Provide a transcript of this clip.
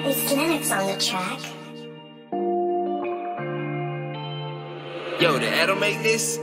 It's Lennox on the track. Yo, did Adam make this?